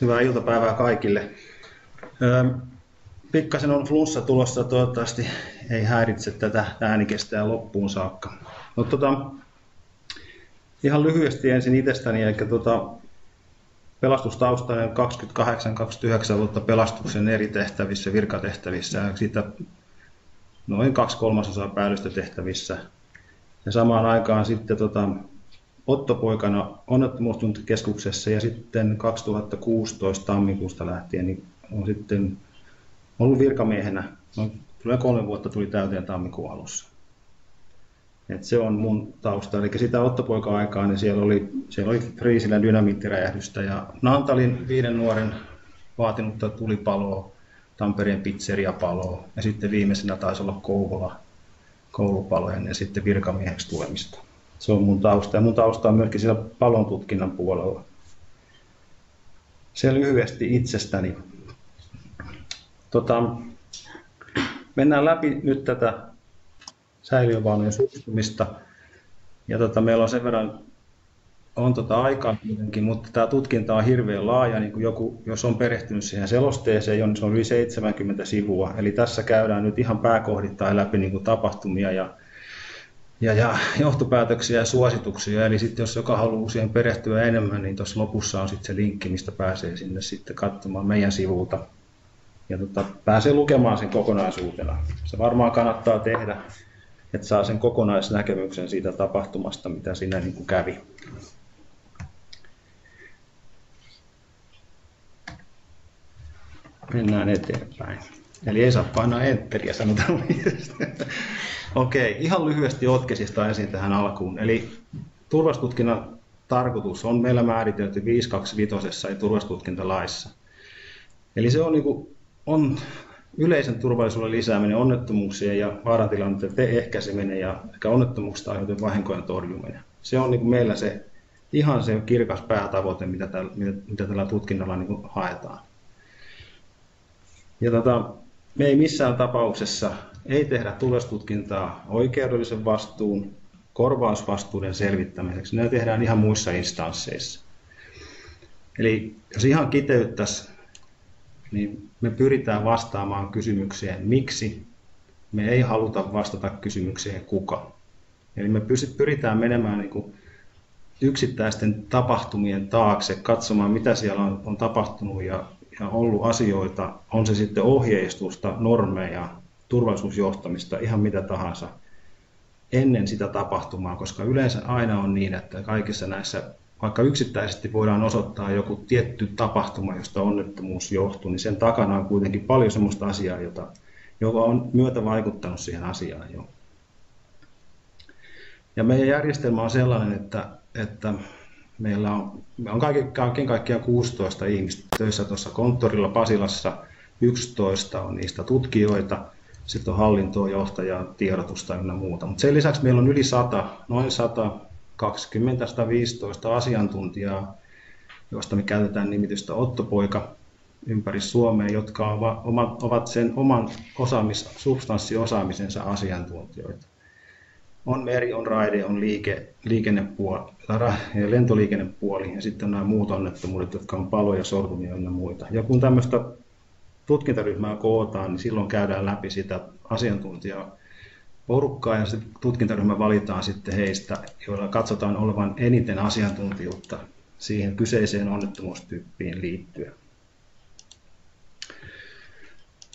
Hyvää iltapäivää kaikille. Pikkasen on flunssa tulossa, toivottavasti ei häiritse tätä äänikestää loppuun saakka. No, tota, ihan lyhyesti ensin itsestäni, eli tota, pelastustaustainen 28-29 vuotta pelastuksen eri tehtävissä, virkatehtävissä ja siitä noin kaksi kolmasosaa päällystötehtävissä. Ja samaan aikaan sitten tota, ottopoikana onnettomuustuntikeskuksessa ja sitten 2016 tammikuusta lähtien niin on sitten ollut virkamiehenä. No, kolme vuotta tuli täyteen tammikuun alussa. Et se on mun tausta. Eli sitä ottopoika-aikaa, niin siellä oli, siellä oli Friisillä dynamiittiräjähdystä ja Naantalin viiden nuoren vaatinutta tulipaloa, Tampereen pizzeria paloa ja sitten viimeisenä taisi olla Kouvola koulupalojen ja sitten virkamieheksi tulemista. Se on mun tausta ja mun tausta on myöskin siellä palon tutkinnan puolella. Se lyhyesti itsestäni. Tota, mennään läpi nyt tätä säiliövaunujen supistumista. Ja tota, meillä on sen verran on tota aikaa kuitenkin, mutta tämä tutkinta on hirveän laaja, niin kuin joku, jos on perehtynyt siihen selosteeseen, niin se on yli 70 sivua. Eli tässä käydään nyt ihan pääkohdittain läpi niin kuin tapahtumia ja, ja, ja johtopäätöksiä ja suosituksia. Eli sitten jos joka haluaa siihen perehtyä enemmän, niin tuossa lopussa on sitten se linkki, mistä pääsee sinne sitten katsomaan meidän sivulta. Ja tota, pääsee lukemaan sen kokonaisuutena. Se varmaan kannattaa tehdä, että saa sen kokonaisnäkemyksen siitä tapahtumasta, mitä siinä niin kuin kävi. Mennään eteenpäin. Eli ei saa painaa enteriä, sanotaan Okei, ihan lyhyesti Otkesista ensin tähän alkuun. Eli turvastutkinnan tarkoitus on meillä määritelty 525 ja turvastutkintalaissa. Eli se on, niin kuin, on yleisen turvallisuuden lisääminen, onnettomuuksien ja vaaratilanteiden ehkäiseminen ja ehkä onnettomuuksista aiheutuvien vahinkojen torjuminen. Se on niin kuin meillä se ihan se kirkas päätavoite, mitä tällä, mitä tällä tutkinnalla niin haetaan. Ja tota, me ei missään tapauksessa ei tehdä tulostutkintaa oikeudellisen vastuun, korvausvastuuden selvittämiseksi. Ne tehdään ihan muissa instansseissa. Eli jos ihan kiteyttäisiin, niin me pyritään vastaamaan kysymykseen miksi. Me ei haluta vastata kysymykseen kuka. Eli me pyritään menemään niin kuin yksittäisten tapahtumien taakse, katsomaan mitä siellä on, on tapahtunut ja ja ollut asioita, on se sitten ohjeistusta, normeja, turvallisuusjohtamista, ihan mitä tahansa, ennen sitä tapahtumaa, koska yleensä aina on niin, että kaikissa näissä, vaikka yksittäisesti voidaan osoittaa joku tietty tapahtuma, josta onnettomuus johtuu, niin sen takana on kuitenkin paljon sellaista asiaa, jota, joka on myötä vaikuttanut siihen asiaan jo. Ja meidän järjestelmä on sellainen, että, että Meillä on, me on kaiken, kaiken kaikkiaan 16 ihmistä töissä tuossa konttorilla Pasilassa. 11 on niistä tutkijoita, sitten on hallintoa, johtajaa, tiedotusta ja muuta. Mutta sen lisäksi meillä on yli 100, noin 120-115 asiantuntijaa, joista me käytetään nimitystä Ottopoika ympäri Suomea, jotka ovat sen oman osaamis, substanssiosaamisensa asiantuntijoita on meri, on raide, on liike, liikennepuoli, ja lentoliikennepuoli ja sitten nämä muut onnettomuudet, jotka on paloja, sortumia ja muita. Ja kun tämmöistä tutkintaryhmää kootaan, niin silloin käydään läpi sitä asiantuntijaa porukkaa ja sitten tutkintaryhmä valitaan sitten heistä, joilla katsotaan olevan eniten asiantuntijuutta siihen kyseiseen onnettomuustyyppiin liittyen.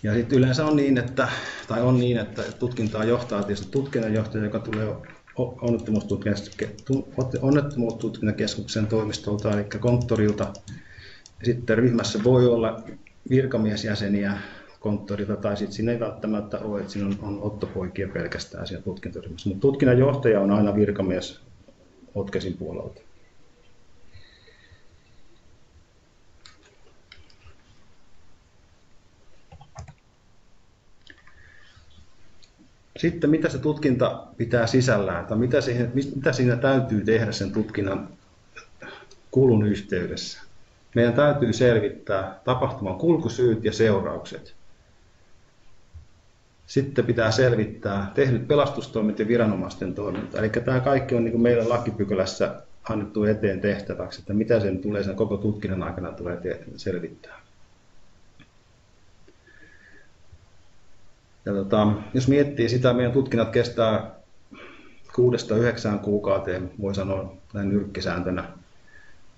Ja sitten yleensä on niin, että, tai on niin, että tutkintaa johtaa tietysti tutkinnanjohtaja, joka tulee onnettomuustutkintakeskuksen toimistolta, eli konttorilta. Sitten ryhmässä voi olla virkamiesjäseniä konttorilta, tai sitten siinä ei välttämättä ole, että siinä on, on ottopoikia pelkästään siellä tutkintaryhmässä. Mutta tutkinnanjohtaja on aina virkamies Otkesin puolelta. Sitten mitä se tutkinta pitää sisällään, tai mitä, siihen, mitä siinä täytyy tehdä sen tutkinnan kulun yhteydessä. Meidän täytyy selvittää tapahtuman kulkusyyt ja seuraukset. Sitten pitää selvittää tehdyt pelastustoimet ja viranomaisten toiminta. Eli tämä kaikki on niin meillä lakipykälässä annettu eteen tehtäväksi, että mitä sen tulee sen koko tutkinnan aikana tulee selvittää. Ja tota, jos miettii sitä, meidän tutkinnat kestää kuudesta yhdeksään kuukauteen, voi sanoa näin nyrkkisääntönä,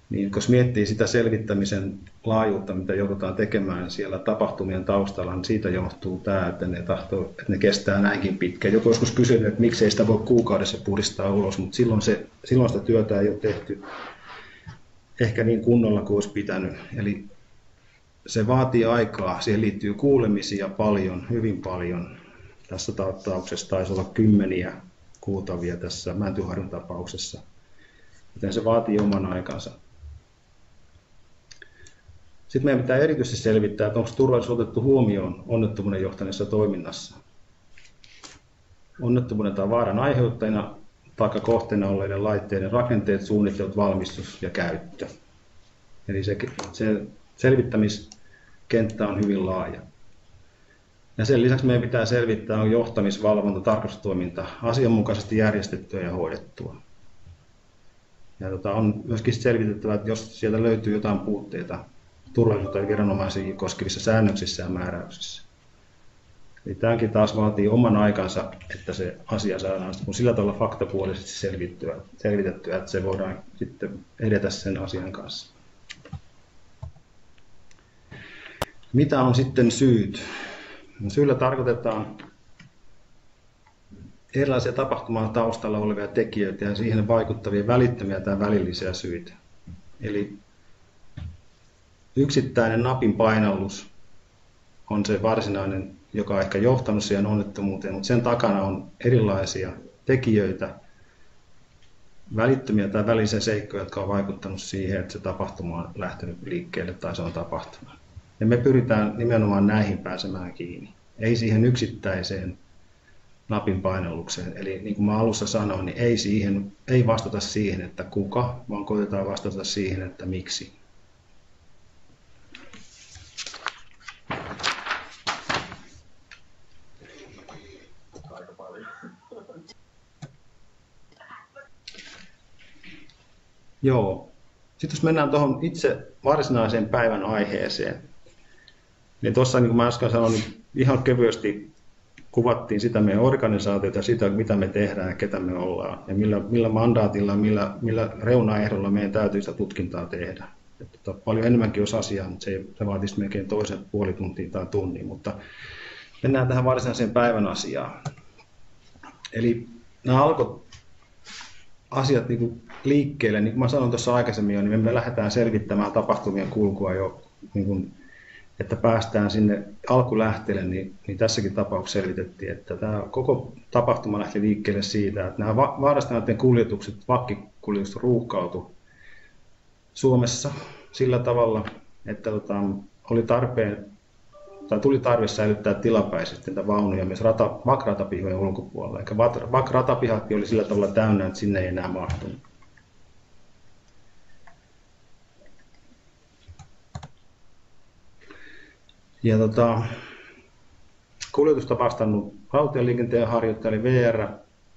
niin jos miettii sitä selvittämisen laajuutta, mitä joudutaan tekemään siellä tapahtumien taustalla, niin siitä johtuu tämä, että ne, tahtoo, että ne kestää näinkin pitkään. Joku joskus kysynyt, että miksei sitä voi kuukaudessa puhdistaa ulos, mutta silloin, se, silloin sitä työtä ei ole tehty ehkä niin kunnolla kuin olisi pitänyt. Eli se vaatii aikaa, siihen liittyy kuulemisia paljon, hyvin paljon. Tässä tapauksessa taisi olla kymmeniä kuultavia tässä Mäntyharjun tapauksessa. Joten se vaatii oman aikansa. Sitten meidän pitää erityisesti selvittää, että onko turvallisuus otettu huomioon onnettomuuden johtaneessa toiminnassa. Onnettomuuden tai vaaran aiheuttajina tai kohteena olleiden laitteiden rakenteet, suunnittelut, valmistus ja käyttö. Eli se, se selvittämiskenttä on hyvin laaja. Ja sen lisäksi meidän pitää selvittää, on johtamisvalvonta, tarkastustoiminta asianmukaisesti järjestettyä ja hoidettua. Ja tota, on myöskin selvitettävä, että jos sieltä löytyy jotain puutteita turvallisuutta ja viranomaisia koskevissa säännöksissä ja määräyksissä. Eli tämäkin taas vaatii oman aikansa, että se asia saadaan kun sillä tavalla faktapuolisesti selvitettyä, että se voidaan sitten edetä sen asian kanssa. Mitä on sitten syyt? No, syyllä tarkoitetaan erilaisia tapahtuman taustalla olevia tekijöitä ja siihen vaikuttavia välittömiä tai välillisiä syitä. Eli yksittäinen napin painallus on se varsinainen, joka on ehkä johtanut siihen onnettomuuteen, mutta sen takana on erilaisia tekijöitä, välittömiä tai välisiä seikkoja, jotka on vaikuttanut siihen, että se tapahtuma on lähtenyt liikkeelle tai se on tapahtunut. Ja me pyritään nimenomaan näihin pääsemään kiinni, ei siihen yksittäiseen napin painallukseen. Eli niin kuin mä alussa sanoin, niin ei, siihen, ei vastata siihen, että kuka, vaan koitetaan vastata siihen, että miksi. Joo. Sitten jos mennään tuohon itse varsinaiseen päivän aiheeseen, niin tuossa niin kuin mä äsken sanoin, niin ihan kevyesti kuvattiin sitä meidän organisaatiota, sitä mitä me tehdään ja ketä me ollaan ja millä, millä mandaatilla, millä, millä reunaehdolla meidän täytyy sitä tutkintaa tehdä. Että tota, paljon enemmänkin olisi asiaa, mutta se, ei, se vaatisi melkein toisen puoli tuntia tai tunnin, mutta mennään tähän varsinaiseen päivän asiaan. Eli nämä alkoi asiat niin kuin liikkeelle, niin kuin mä sanoin tuossa aikaisemmin jo, niin me lähdetään selvittämään tapahtumien kulkua jo, niin kuin, että päästään sinne alkulähteelle, niin, niin tässäkin tapauksessa selvitettiin, että tämä koko tapahtuma lähti liikkeelle siitä, että nämä vaarastaneiden kuljetukset, vakkikuljetukset ruuhkautu Suomessa sillä tavalla, että tota, oli tarpeen tai tuli tarve säilyttää tilapäisesti näitä vaunuja myös rata, VAK-ratapihojen ulkopuolella. Eli VAK-ratapihatkin oli sillä tavalla täynnä, että sinne ei enää mahtunut. Ja tota, kuljetusta vastannut valtionliikenteen harjoittaja eli VR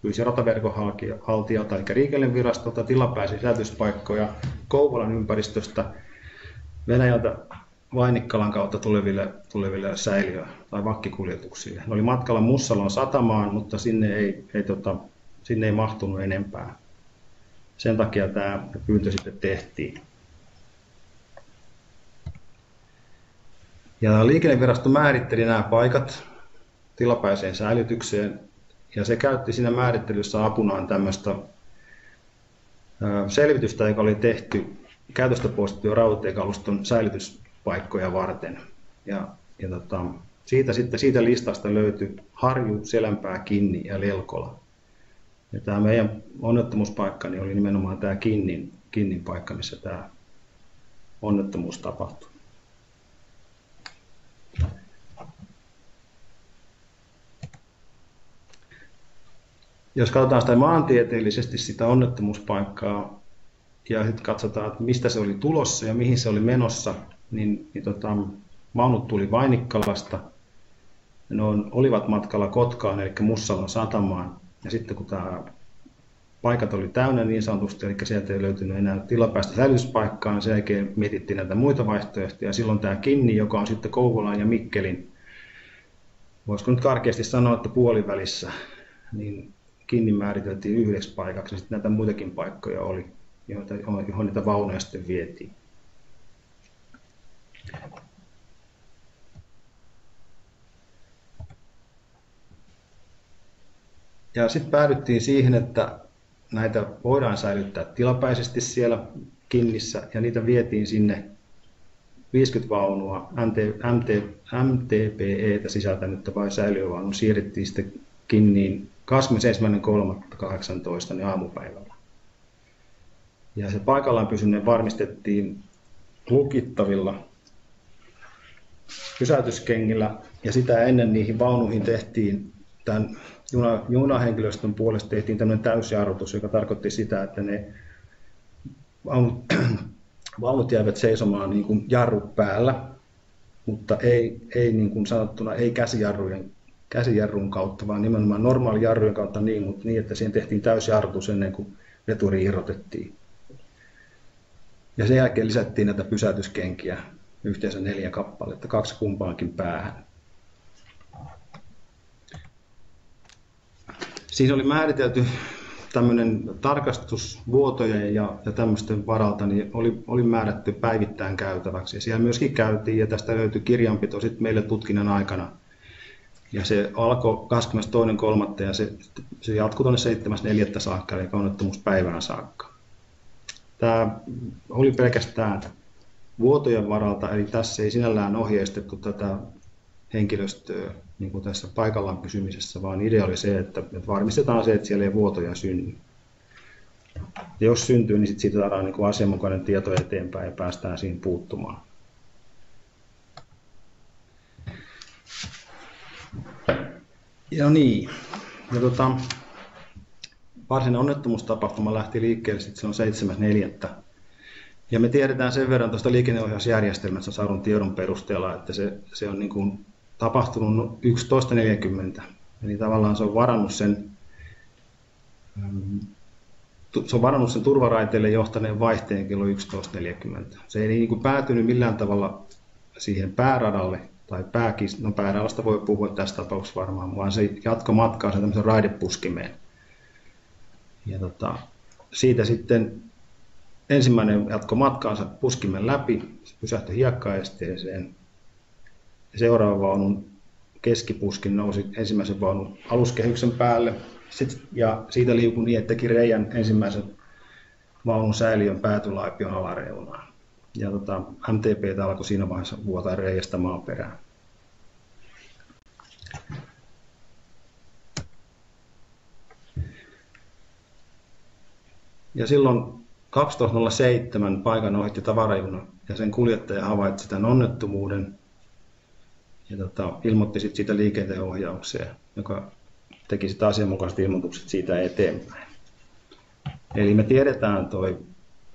pyysi rataverkon haltijalta eli liikennevirastolta tilapäisiä säilytyspaikkoja Kouvolan ympäristöstä Venäjältä Vainikkalan kautta tuleville, tuleville säiliö- tai vakkikuljetuksille. Ne oli matkalla Mussalon satamaan, mutta sinne ei, ei, tota, sinne ei mahtunut enempää. Sen takia tämä pyyntö sitten tehtiin. Ja liikennevirasto määritteli nämä paikat tilapäiseen säilytykseen ja se käytti siinä määrittelyssä apunaan tämmöistä selvitystä, joka oli tehty käytöstä poistettujen rautatiekaluston säilytyspaikkoja varten. Ja, ja tota, siitä, sitten, siitä listasta löytyi Harju, Selänpää, Kinni ja Lelkola. Ja tämä meidän onnettomuuspaikka niin oli nimenomaan tämä Kinnin, Kinnin paikka, missä tämä onnettomuus tapahtui. Jos katsotaan sitä maantieteellisesti sitä onnettomuuspaikkaa ja sitten katsotaan, että mistä se oli tulossa ja mihin se oli menossa, niin, niin tota, vaunut tuli Vainikkalasta, ne on, olivat matkalla Kotkaan, eli Mussalon satamaan, ja sitten kun tämä paikat oli täynnä niin sanotusti, eli sieltä ei löytynyt enää tilapäistä säilytyspaikkaa, niin sen jälkeen mietittiin näitä muita vaihtoehtoja. Ja silloin tämä Kinni, joka on sitten Kouvolan ja Mikkelin, voisiko nyt karkeasti sanoa, että puolivälissä, niin Kinni määriteltiin yhdeksi paikaksi, sitten näitä muitakin paikkoja oli, johon niitä vaunuja sitten vietiin. Ja sitten päädyttiin siihen, että näitä voidaan säilyttää tilapäisesti siellä kinnissä ja niitä vietiin sinne 50 vaunua MT, MT, MTPEtä sisältänyttä vai säiliövaunu siirrettiin sitten kinniin 27.3.18 niin aamupäivällä. Ja se paikallaan pysyminen varmistettiin lukittavilla pysäytyskengillä ja sitä ennen niihin vaunuihin tehtiin tämän juna, junahenkilöstön puolesta tehtiin tämmöinen täysjarrutus, joka tarkoitti sitä, että ne vaunut, vaunut jäivät seisomaan niin kuin jarru päällä, mutta ei, ei niin kuin sanottuna ei käsijarrujen, käsijarrun kautta, vaan nimenomaan normaali jarrujen kautta niin, mutta niin, että siihen tehtiin täysjarrutus ennen kuin veturi irrotettiin. Ja sen jälkeen lisättiin näitä pysäytyskenkiä, yhteensä neljä kappaletta, kaksi kumpaankin päähän. Siinä oli määritelty tämmöinen tarkastus vuotojen ja, ja tämmöisten varalta niin oli, oli määrätty päivittäin käytäväksi. Ja siellä myöskin käytiin ja tästä löytyi kirjanpito sitten meille tutkinnan aikana. Ja se alkoi 22.3. ja se, se jatkui tuonne 7.4. saakka, eli onnettomuuspäivään saakka. Tämä oli pelkästään vuotojen varalta, eli tässä ei sinällään ohjeistettu tätä henkilöstöä niin kuin tässä paikallaan pysymisessä, vaan idea oli se, että, varmistetaan se, että siellä ei vuotoja synny. Ja jos syntyy, niin sit siitä saadaan niin asianmukainen tieto eteenpäin ja päästään siinä puuttumaan. Ja niin, ja tota, varsinainen onnettomuustapahtuma lähti liikkeelle sitten se on 7.4. Ja me tiedetään sen verran tuosta liikenneohjausjärjestelmästä saadun tiedon perusteella, että se, se on niin kuin tapahtunut 11.40. Eli tavallaan se on varannut sen, se on varannut sen turvaraiteille johtaneen vaihteen kello 11.40. Se ei niin kuin päätynyt millään tavalla siihen pääradalle tai pääkis, no pääradasta voi puhua tässä tapauksessa varmaan, vaan se jatko matkaa sen tämmöisen raidepuskimeen. Ja tota, siitä sitten ensimmäinen jatko matkaansa puskimen läpi, se pysähtyi hiekkaesteeseen seuraavan vaunun keskipuskin nousi ensimmäisen vaunun aluskehyksen päälle Sit, ja siitä liukui niin, että teki reijän ensimmäisen vaunun säiliön päätylaipion alareunaan. Ja tota, MTP alkoi siinä vaiheessa vuotaa reiästä maaperään. Ja silloin 12.07 paikan ohitti tavarajuna ja sen kuljettaja havaitsi tämän onnettomuuden ja tota, ilmoitti sit siitä liikenteenohjaukseen, joka teki sitä asianmukaiset ilmoitukset siitä eteenpäin. Eli me tiedetään tuo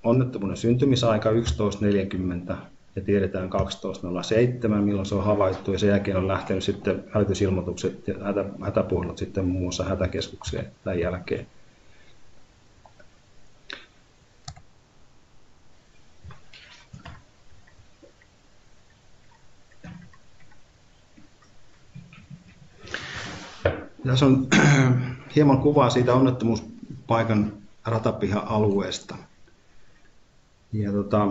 onnettomuuden syntymisaika 11.40 ja tiedetään 12.07, milloin se on havaittu ja sen jälkeen on lähtenyt sitten hälytysilmoitukset ja hätä, hätäpuhelut sitten muun muassa hätäkeskukseen tämän jälkeen. Tässä on hieman kuvaa siitä onnettomuuspaikan ratapiha-alueesta. Ja tota,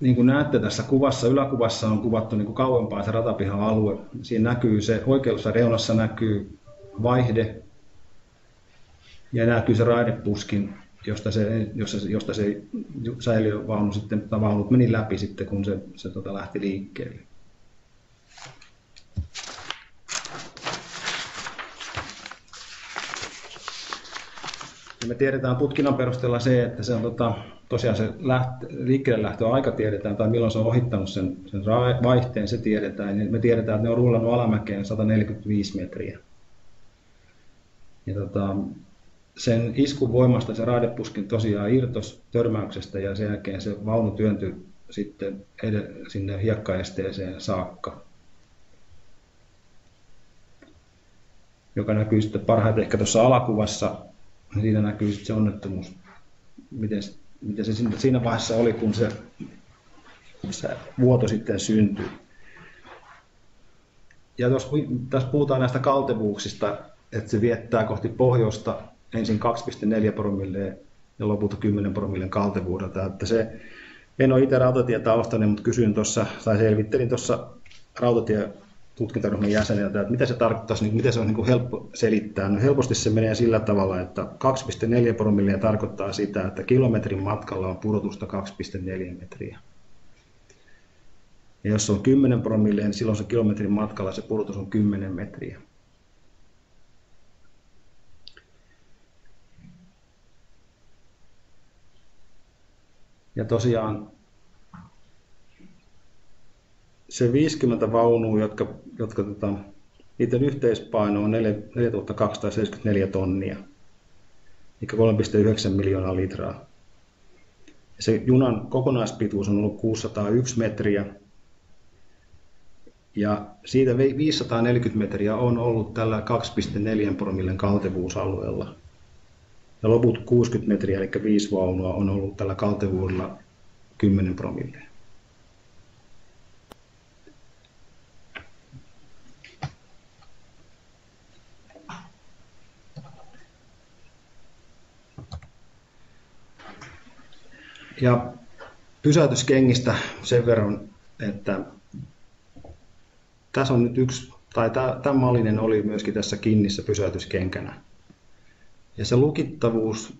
niin kuin näette tässä kuvassa, yläkuvassa on kuvattu niin kuin kauempaa se ratapiha-alue. Siinä näkyy se, oikeudessa reunassa näkyy vaihde ja näkyy se raidepuskin josta se, josta, josta se säiliövaunu sitten, vaunut meni läpi sitten, kun se, se tota, lähti liikkeelle. Me tiedetään tutkinnan perusteella se, että se on tota, tosiaan se lähtö, liikkeelle lähtöaika tiedetään, tai milloin se on ohittanut sen, sen vaihteen, se tiedetään. Niin me tiedetään, että ne on rullannut alamäkeen 145 metriä. Ja tota, sen iskun voimasta se raidepuskin tosiaan irtos törmäyksestä ja sen jälkeen se vaunu työntyi sitten sinne hiekkaesteeseen saakka. joka näkyy sitten parhaiten ehkä tuossa alakuvassa. Siinä näkyy sitten se onnettomuus, miten, miten se siinä vaiheessa oli, kun se, se vuoto sitten syntyi. Ja jos tässä puhutaan näistä kaltevuuksista, että se viettää kohti pohjoista ensin 2,4 promille ja lopulta 10 promillen kaltevuudelta. Että se, en ole itse rautatietaustainen, mutta kysyin tuossa, tai selvittelin tuossa rautatie tutkintaryhmän jäseniltä, että mitä se tarkoittaisi, niin miten se on niin kuin helppo selittää. No helposti se menee sillä tavalla, että 2,4 promillia tarkoittaa sitä, että kilometrin matkalla on pudotusta 2,4 metriä. Ja jos se on 10 promille, niin silloin se kilometrin matkalla se pudotus on 10 metriä. Ja tosiaan se 50 vaunua, jotka, jotka tota, niiden yhteispaino on 4274 tonnia, eli 3,9 miljoonaa litraa. Ja se junan kokonaispituus on ollut 601 metriä, ja siitä 540 metriä on ollut tällä 2,4 promillen kaltevuusalueella. Ja loput 60 metriä, eli 5 vaunua, on ollut tällä kaltevuudella 10 promille. Ja pysäytyskengistä sen verran, että tässä on nyt yksi, tai tämä mallinen oli myöskin tässä kinnissä pysäytyskenkänä. Ja se lukittavuus,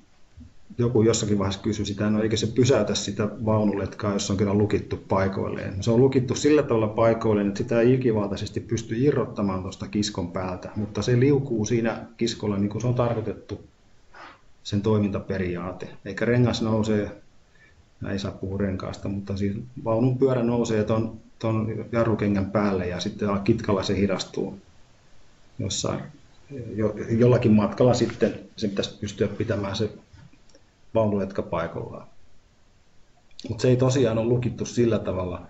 joku jossakin vaiheessa kysyi sitä, no eikä se pysäytä sitä vaunuletkaa, jos on kyllä lukittu paikoilleen. Se on lukittu sillä tavalla paikoilleen, että sitä ei ikivaltaisesti pysty irrottamaan tuosta kiskon päältä, mutta se liukuu siinä kiskolla niin kuin se on tarkoitettu sen toimintaperiaate. Eikä rengas nousee, ei saa puhua renkaasta, mutta siis vaunun pyörä nousee ton, ton jarrukengän päälle ja sitten kitkalla se hidastuu jossain jo, jollakin matkalla sitten se pitäisi pystyä pitämään se vaunuletka paikallaan. Mutta se ei tosiaan ole lukittu sillä tavalla,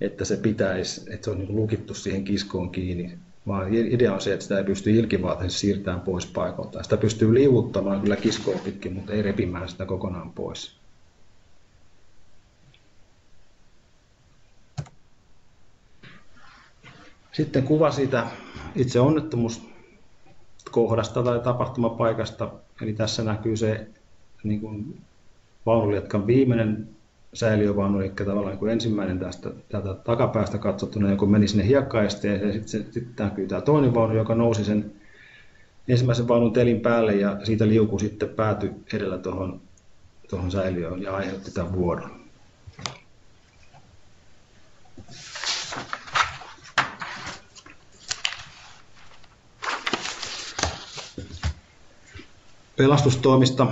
että se pitäisi, että se on niin lukittu siihen kiskoon kiinni, vaan idea on se, että sitä ei pysty ilkivaateessa siirtämään pois paikalta. Sitä pystyy liuuttamaan kyllä kiskoon pitkin, mutta ei repimään sitä kokonaan pois. Sitten kuva siitä itse onnettomuus kohdasta tai tapahtumapaikasta. Eli tässä näkyy se niin kuin vaunuljetkan viimeinen säiliövaunu, eli tavallaan niin kuin ensimmäinen tästä täältä takapäästä katsottuna, joka meni sinne hiekkaesteeseen, ja sitten, sitten näkyy tämä toinen vaunu, joka nousi sen ensimmäisen vaunun telin päälle, ja siitä liuku sitten päätyi edellä tuohon, tuohon säiliöön ja aiheutti tämän vuodon. Pelastustoimista.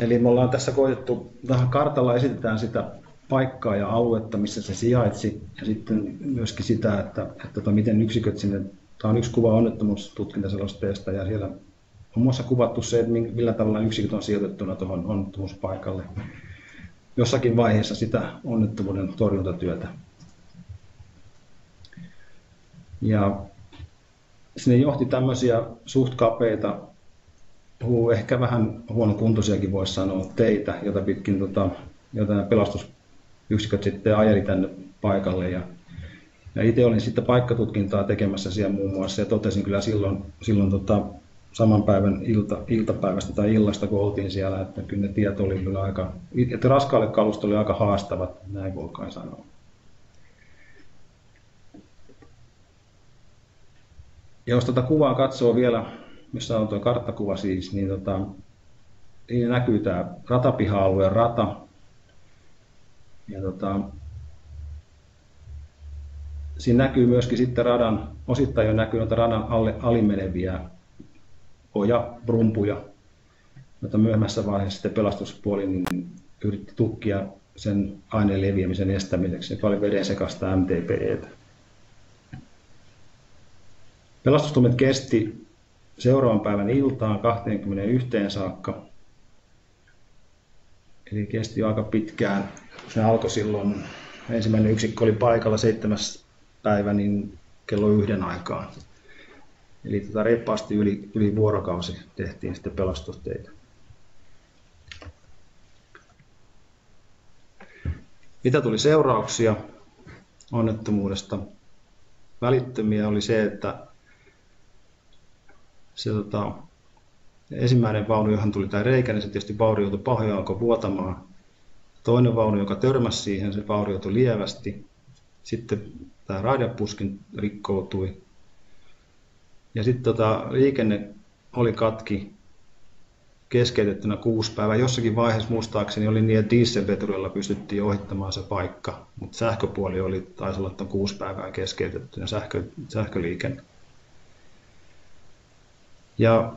Eli me ollaan tässä koitettu, tähän kartalla esitetään sitä paikkaa ja aluetta, missä se sijaitsi, ja sitten myöskin sitä, että, että, että miten yksiköt sinne, tämä on yksi kuva onnettomuustutkintaselosteesta, ja siellä on muassa kuvattu se, että millä tavalla yksiköt on sijoitettuna tuohon onnettomuuspaikalle jossakin vaiheessa sitä onnettomuuden torjuntatyötä. Ja sinne johti tämmöisiä suht kapeita, ehkä vähän huonokuntoisiakin voisi sanoa, teitä, joita pitkin tota, joita nämä pelastusyksiköt sitten ajeli tänne paikalle. Ja, ja itse olin sitten paikkatutkintaa tekemässä siellä muun muassa ja totesin kyllä silloin, silloin tota, saman päivän ilta, iltapäivästä tai illasta, kun oltiin siellä, että kyllä ne tiet oli kyllä aika, että raskaalle kalustolle aika haastavat, näin voi kai sanoa. Ja jos tuota kuvaa katsoo vielä, missä on tuo karttakuva siis, niin tota, siinä näkyy tämä ratapiha-alueen rata. Ja tota, siinä näkyy myöskin sitten radan, osittain jo näkyy noita radan alle alimeneviä oja, brumpuja, joita myöhemmässä vaiheessa sitten pelastuspuoli niin yritti tukkia sen aineen leviämisen estämiseksi, joka oli veden sekasta MTPEtä. Pelastustoimet kesti seuraavan päivän iltaan 21 saakka. Eli kesti aika pitkään. Se alkoi silloin ensimmäinen yksikkö oli paikalla seitsemäs päivä niin kello yhden aikaan. Eli tota reippaasti yli, yli vuorokausi tehtiin sitten pelastusteitä. Mitä tuli seurauksia onnettomuudesta? Välittömiä oli se, että se tota, ensimmäinen vaunu, johon tuli tämä reikä, niin se tietysti vaurioitui pahoin alkoi vuotamaan. Toinen vaunu, joka törmäsi siihen, se vaurioitui lievästi. Sitten tämä raidepuskin rikkoutui. Ja sitten tota, liikenne oli katki keskeytettynä kuusi päivää. Jossakin vaiheessa muistaakseni oli niin, että dieselveturilla pystyttiin ohittamaan se paikka, mutta sähköpuoli oli, taisi olla kuusi päivää keskeytettynä sähkö, sähköliikenne. Ja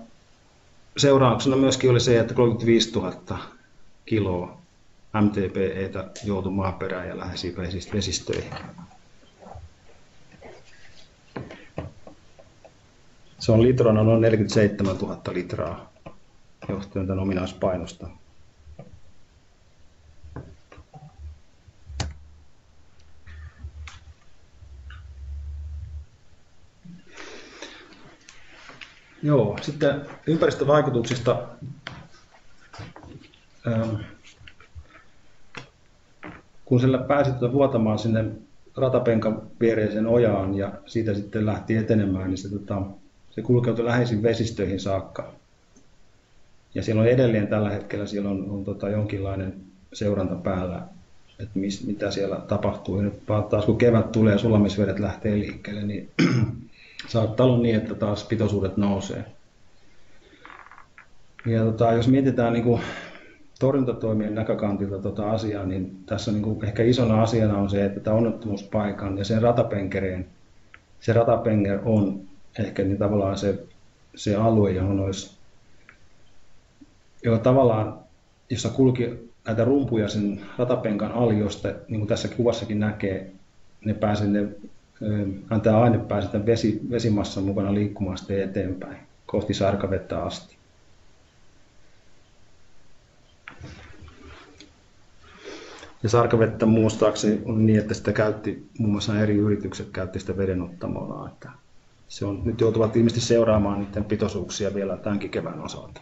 seurauksena myöskin oli se, että 35 000 kiloa MTPEtä joutui maaperään ja läheisiin vesistöihin. Se on litrana noin 47 000 litraa johtuen tämän ominaispainosta. Joo, sitten ympäristövaikutuksista. Ähm, kun sillä pääsi tuota vuotamaan sinne ratapenkan viereiseen ojaan ja siitä sitten lähti etenemään, niin se, tota, se kulkeutui läheisin vesistöihin saakka. Ja siellä on edelleen tällä hetkellä siellä on, on tota jonkinlainen seuranta päällä, että mis, mitä siellä tapahtuu. Ja nyt taas kun kevät tulee ja sulamisvedet lähtee liikkeelle, niin saattaa olla niin, että taas pitoisuudet nousee. Ja tota, jos mietitään niin kuin torjuntatoimien näkökantilta tota asiaa, niin tässä niin kuin ehkä isona asiana on se, että onnettomuuspaikan ja sen ratapenkereen, se ratapenker on ehkä niin tavallaan se, se alue, johon olisi, joka tavallaan, jossa kulki näitä rumpuja sen ratapenkan aliosta, niin kuin tässä kuvassakin näkee, ne pääsee, ne, antaa aine päästä vesi, vesimassan mukana liikkumaan sitten eteenpäin kohti sarkavettä asti. Ja sarkavettä muistaakseni on niin, että sitä käytti, muun muassa eri yritykset käytti sitä vedenottamona. Että se on, nyt joutuvat ilmeisesti seuraamaan niiden pitoisuuksia vielä tämänkin kevään osalta.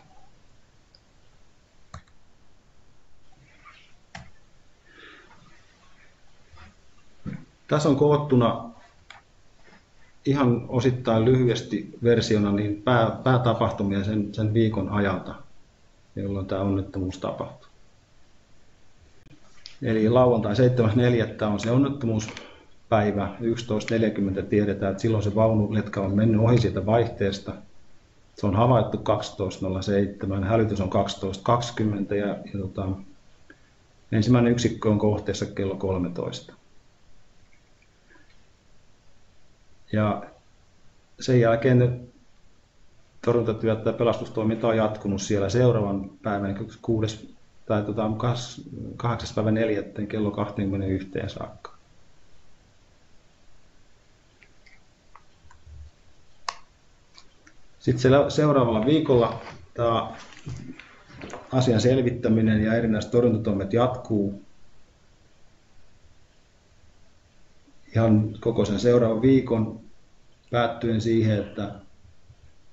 Tässä on koottuna ihan osittain lyhyesti versiona niin pää, päätapahtumia sen, sen viikon ajalta, jolloin tämä onnettomuus tapahtui. Eli lauantai 7.4. on se onnettomuuspäivä. 11.40 tiedetään, että silloin se vaunuletka on mennyt ohi siitä vaihteesta. Se on havaittu 12.07, hälytys on 12.20 ja, ja tota, ensimmäinen yksikkö on kohteessa kello 13. Ja sen jälkeen torjuntatyöt tai pelastustoiminta on jatkunut siellä seuraavan päivän, 6 tai tota, 8. päivä 4. kello 21 saakka. Sitten seuraavalla viikolla tämä asian selvittäminen ja erinäiset torjuntatoimet jatkuu ihan koko sen seuraavan viikon päättyen siihen, että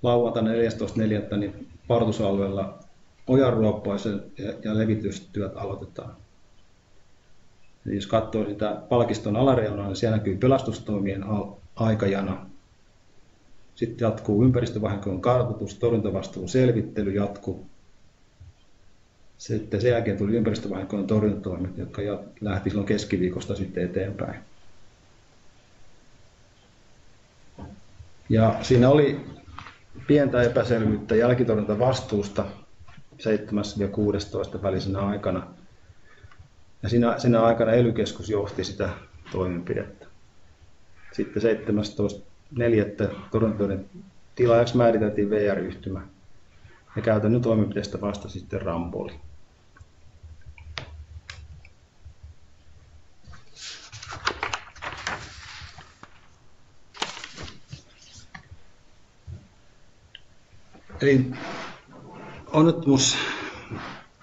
lauantaina 14.4. niin partusalueella ojanruoppaus ja, ja levitystyöt aloitetaan. Eli jos katsoo sitä palkiston alareunaa, niin siellä näkyy pelastustoimien aikajana. Sitten jatkuu ympäristövahinkojen kartoitus, torjuntavastuun selvittely jatkuu. Sitten sen jälkeen tuli ympäristövahinkojen torjuntatoimet, jotka lähti silloin keskiviikosta sitten eteenpäin. Ja siinä oli pientä epäselvyyttä jälkitorjuntavastuusta, 7. ja 16. välisenä aikana. Ja siinä, siinä aikana ely johti sitä toimenpidettä. Sitten 17.4. torjuntoiden tilaajaksi määriteltiin VR-yhtymä ja käytännön toimenpiteestä vasta sitten Rampoli. Eli onnettomuus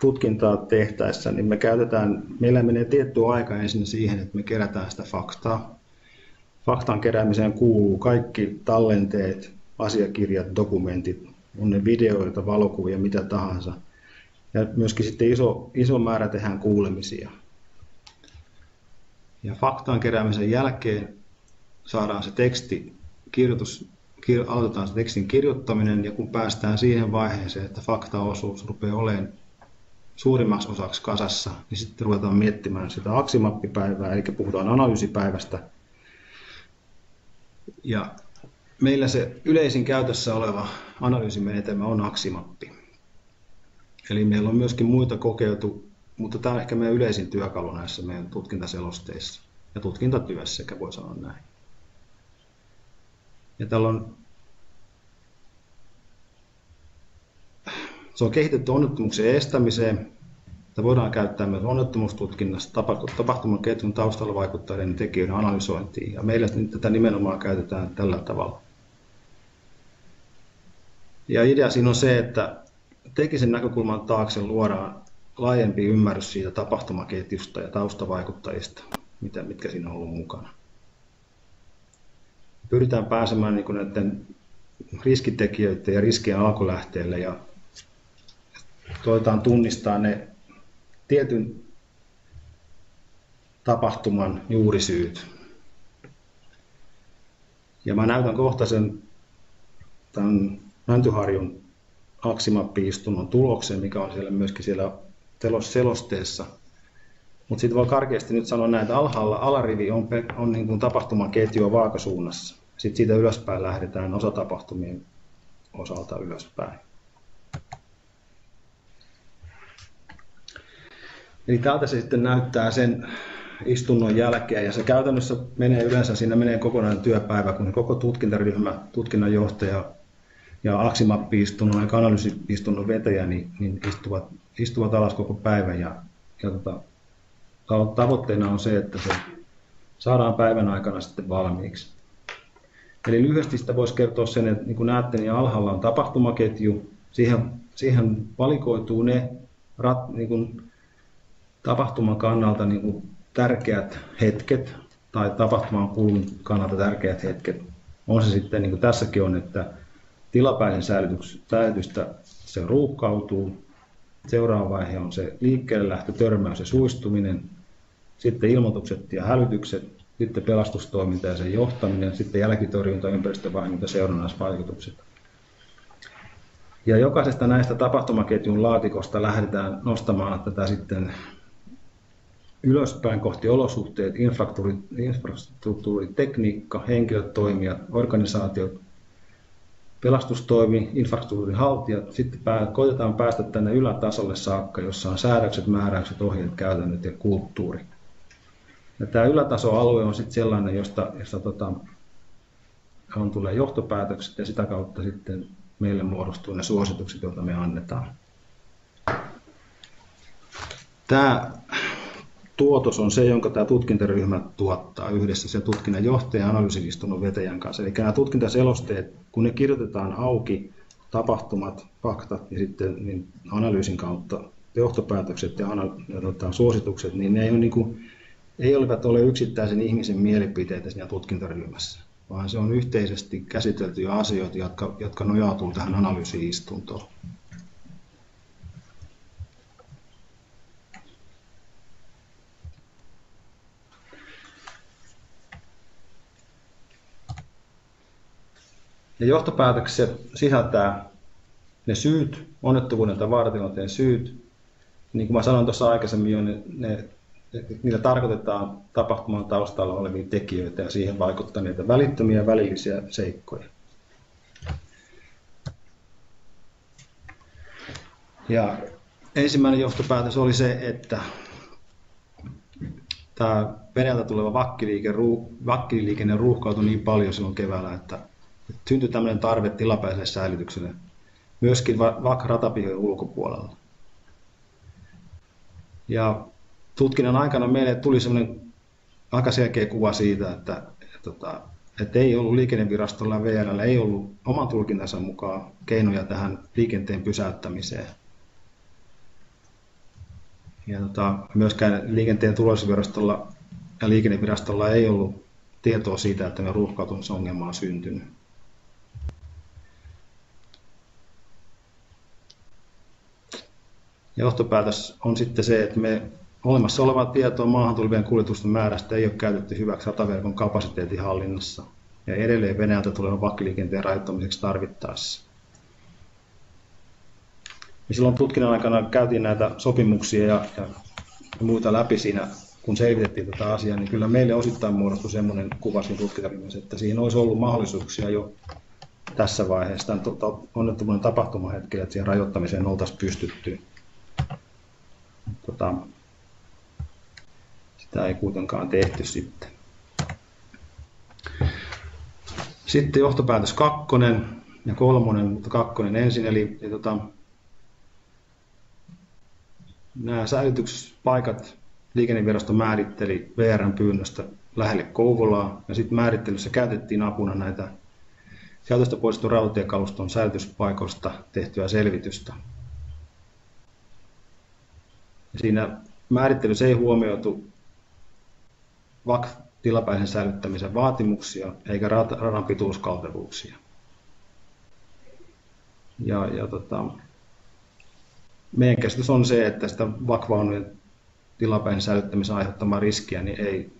tutkintaa tehtäessä, niin me käytetään, meillä menee tietty aika ensin siihen, että me kerätään sitä faktaa. Faktan keräämiseen kuuluu kaikki tallenteet, asiakirjat, dokumentit, on ne videoita, valokuvia, mitä tahansa. Ja myöskin sitten iso, iso määrä tehdään kuulemisia. Ja faktan keräämisen jälkeen saadaan se teksti, kirjoitus, kir, aloitetaan se tekstin kirjoittaminen ja kun päästään siihen vaiheeseen, että faktaosuus rupeaa olemaan suurimmaksi osaksi kasassa, niin sitten ruvetaan miettimään sitä aksimappipäivää, eli puhutaan analyysipäivästä. Ja meillä se yleisin käytössä oleva analyysimenetelmä on aksimappi. Eli meillä on myöskin muita kokeiltu, mutta tämä on ehkä meidän yleisin työkalu näissä meidän tutkintaselosteissa ja tutkintatyössä, sekä voi sanoa näin. Ja on, se on kehitetty onnettomuuksien estämiseen. Tätä voidaan käyttää myös onnettomuustutkinnassa tapahtumaketjun taustalla vaikuttaneiden tekijöiden analysointiin. Ja meillä tätä nimenomaan käytetään tällä tavalla. Ja idea siinä on se, että tekisen näkökulman taakse luodaan laajempi ymmärrys siitä tapahtumaketjusta ja taustavaikuttajista, mitä, mitkä siinä on ollut mukana. Pyritään pääsemään niin näiden riskitekijöiden ja riskien alkulähteelle ja toitaan tunnistaa ne tietyn tapahtuman juurisyyt. Ja mä näytän kohta sen tämän Mäntyharjun aksimappi-istunnon tuloksen, mikä on siellä myöskin siellä selosteessa. Mutta sitten voi karkeasti nyt sanoa näin, että alhaalla alarivi on, on niin kuin tapahtumaketjua vaakasuunnassa. Sitten siitä ylöspäin lähdetään osatapahtumien osalta ylöspäin. Eli täältä se sitten näyttää sen istunnon jälkeen ja se käytännössä menee yleensä, siinä menee kokonainen työpäivä, kun koko tutkintaryhmä, tutkinnanjohtaja ja aksimappi-istunnon ja analyysi-istunnon vetäjä niin, niin istuvat, istuvat alas koko päivän ja, ja tota, tavoitteena on se, että se saadaan päivän aikana sitten valmiiksi. Eli lyhyesti sitä voisi kertoa sen, että niin kuin näette, niin alhaalla on tapahtumaketju. Siihen, siihen valikoituu ne rat, niin kuin tapahtuman kannalta niin kuin tärkeät hetket tai tapahtuman kulun kannalta tärkeät hetket. On se sitten, niin kuin tässäkin on, että tilapäisen säilytystä se ruuhkautuu. Seuraava vaihe on se liikkeelle lähtö, törmäys ja suistuminen. Sitten ilmoitukset ja hälytykset, sitten pelastustoiminta ja sen johtaminen, sitten jälkitorjunta, ympäristövahingot ja seurannaisvaikutukset. Ja jokaisesta näistä tapahtumaketjun laatikosta lähdetään nostamaan tätä sitten ylöspäin kohti olosuhteet, infrastruktuuri, tekniikka, henkilöt, toimijat, organisaatiot, pelastustoimi, infrastruktuurin haltijat, sitten pää, koitetaan päästä tänne ylätasolle saakka, jossa on säädökset, määräykset, ohjeet, käytännöt ja kulttuuri. Ja tämä ylätasoalue on sitten sellainen, josta, josta tota, on tulee johtopäätökset ja sitä kautta sitten meille muodostuu ne suositukset, joita me annetaan. Tämä tuotos on se, jonka tämä tutkintaryhmä tuottaa yhdessä sen tutkinnan johtajan ja analyysivistunnon vetäjän kanssa. Eli nämä tutkintaselosteet, kun ne kirjoitetaan auki, tapahtumat, faktat ja sitten niin analyysin kautta johtopäätökset ja, ja tota, suositukset, niin ne ei, ole, niin kuin, ei olivat ole yksittäisen ihmisen mielipiteitä siinä tutkintaryhmässä, vaan se on yhteisesti käsiteltyjä asioita, jotka, jotka nojautuu tähän analyysiistuntoon. Ja johtopäätökset sisältää ne syyt, onnettomuuden tai vaaratilanteen syyt. Niin kuin mä sanoin tuossa aikaisemmin jo, ne, ne, niillä tarkoitetaan tapahtuman taustalla olevia tekijöitä ja siihen vaikuttaneita välittömiä ja välillisiä seikkoja. Ja ensimmäinen johtopäätös oli se, että tämä Venäjältä tuleva vakkiliike, vakkiliikenne ruuhkautui niin paljon silloin keväällä, että syntyi tämmöinen tarve tilapäiselle säilytykselle myöskin vaikka ratapihojen ulkopuolella. Ja tutkinnan aikana meille tuli semmoinen aika selkeä kuva siitä, että, että, tota, että ei ollut liikennevirastolla ja VRL ei ollut oman tulkintansa mukaan keinoja tähän liikenteen pysäyttämiseen. Ja tota, myöskään liikenteen turvallisuusvirastolla ja liikennevirastolla ei ollut tietoa siitä, että me ruuhkautumisongelma on syntynyt. Johtopäätös on sitten se, että me olemassa olevaa tietoa maahan tulevien kuljetusten määrästä ei ole käytetty hyväksi rataverkon kapasiteetin hallinnassa ja edelleen Venäjältä tulevan vakkiliikenteen rajoittamiseksi tarvittaessa. Ja silloin tutkinnan aikana käytiin näitä sopimuksia ja, ja muita läpi siinä, kun selvitettiin tätä asiaa, niin kyllä meille osittain muodostui sellainen kuva siinä että siinä olisi ollut mahdollisuuksia jo tässä vaiheessa tämän onnettomuuden tapahtumahetkellä, että siihen rajoittamiseen oltaisiin pystytty. Tota, sitä ei kuitenkaan tehty sitten. Sitten johtopäätös kakkonen ja kolmonen, mutta kakkonen ensin. Eli, eli tota, nämä säilytyspaikat liikennevirasto määritteli VRn pyynnöstä lähelle Kouvolaa ja sitten määrittelyssä käytettiin apuna näitä käytöstä poistetun rautatiekaluston säilytyspaikoista tehtyä selvitystä. Ja siinä määrittelyssä ei huomioitu VAK tilapäisen säilyttämisen vaatimuksia eikä radan pituuskaltevuuksia. Ja, ja tota, meidän käsitys on se, että sitä vakvaunujen tilapäisen säilyttämisen aiheuttamaa riskiä niin ei